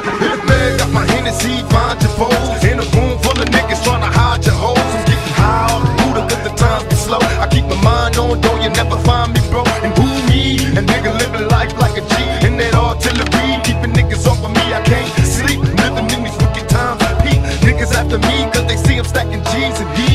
Got my Hennessy, find your foes. In a room full of niggas hide your hoes. I'm getting high off the the times slow. I keep my mind on, though you never find me, bro. And who me? A nigga living life like a G. In that artillery, keeping niggas off of me, I can't sleep. Living in these wicked times, peep. Niggas after me, cause they see I'm stacking G's and D's.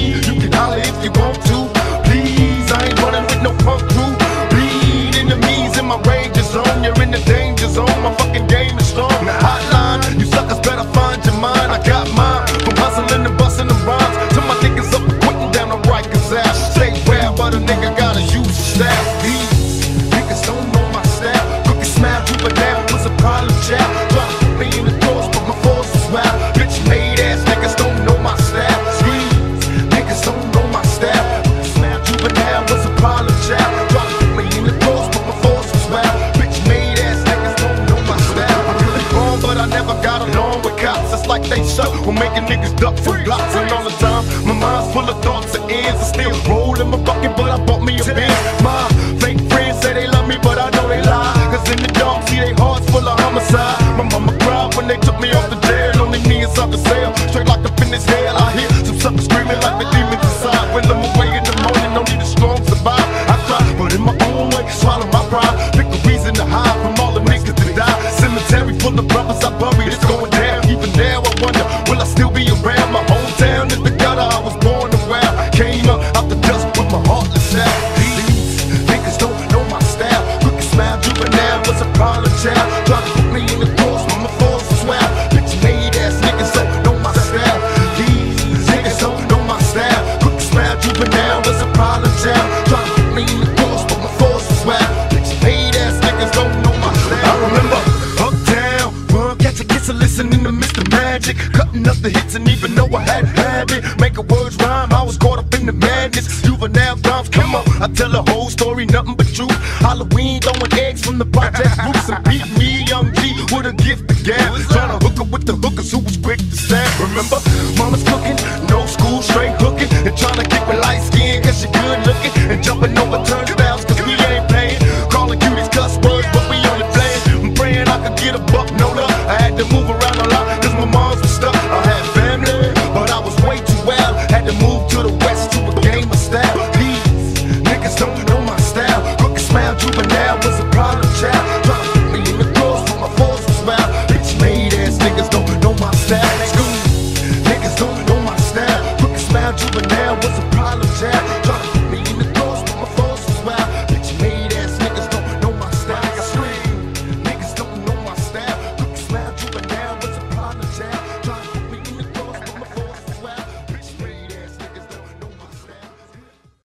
We're making niggas duck for blocks and all the time. My mind's full of thoughts and ends. I still roll in my bucket, but I bought me a Benz. My fake friends say they love me, but I know they lie. Cause in the dark, see they hearts full of homicide. My mama cried when they took me off the jail. Only me and something sale. Straight locked up in this hell. I hear some suckers screaming like the demons inside. When I'm away in the morning, no need a strong survive. I try, but in my own way, swallow my pride. Pick a reason to hide from all the niggas that die. Cemetery full of brothers I bury. It's going down. Even now, I wonder. magic, cutting up the hits and even though I had had it, making words rhyme, I was caught up in the madness. Juvenile rhymes come up, I tell a whole story, nothing but truth. Halloween throwing eggs from the project roots and beat me, young G, with a gift to gab. Trying to hook up with the hookers who was quick to stab. Remember, mama's cooking, no school, straight hooking, and trying to get with light skin, cause she good looking, and jumping over turnstiles, cause we ain't paying. Calling cuties cuss words, but we only playing. I'm praying I could get a buck, no luck. I had to move around a lot my moms was stuck. I had